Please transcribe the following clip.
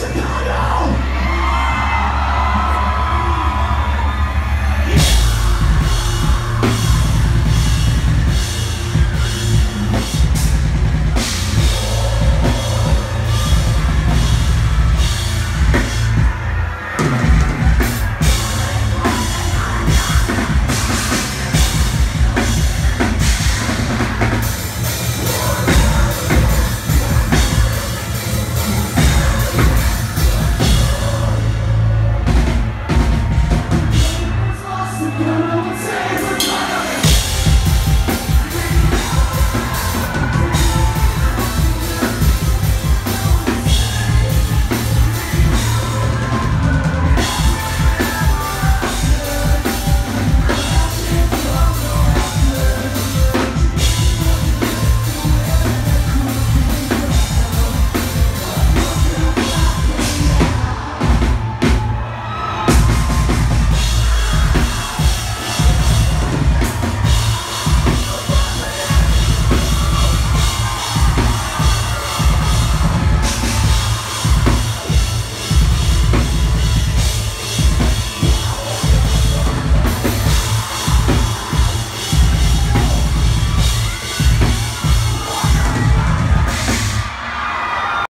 Gracias. would say